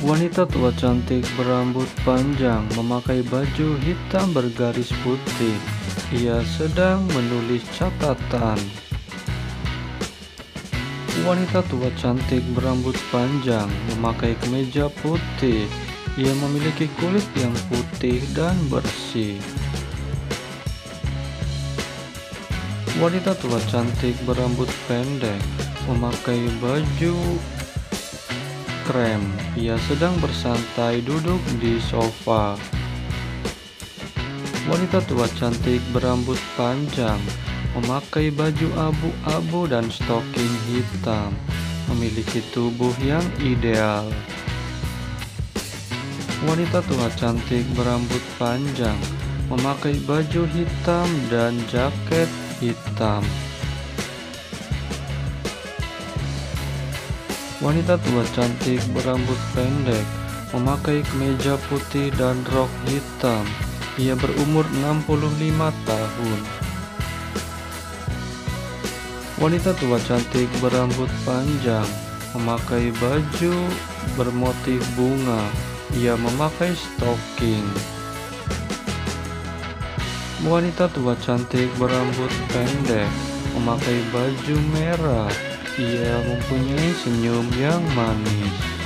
Wanita tua cantik berambut panjang memakai baju hitam bergaris putih. Ia sedang menulis catatan. Wanita tua cantik berambut panjang memakai kemeja putih. Ia memiliki kulit yang putih dan bersih. Wanita tua cantik berambut pendek memakai baju krem. Ia sedang bersantai duduk di sofa. Wanita tua cantik berambut panjang, memakai baju abu-abu dan stoking hitam, memiliki tubuh yang ideal. Wanita tua cantik berambut panjang, memakai baju hitam dan jaket hitam. Wanita tua cantik berambut pendek, memakai kemeja putih dan rok hitam. Ia berumur 65 tahun. Wanita tua cantik berambut panjang, memakai baju bermotif bunga. Ia memakai stoking. Wanita tua cantik berambut pendek, memakai baju merah ia mempunyai senyum yang manis.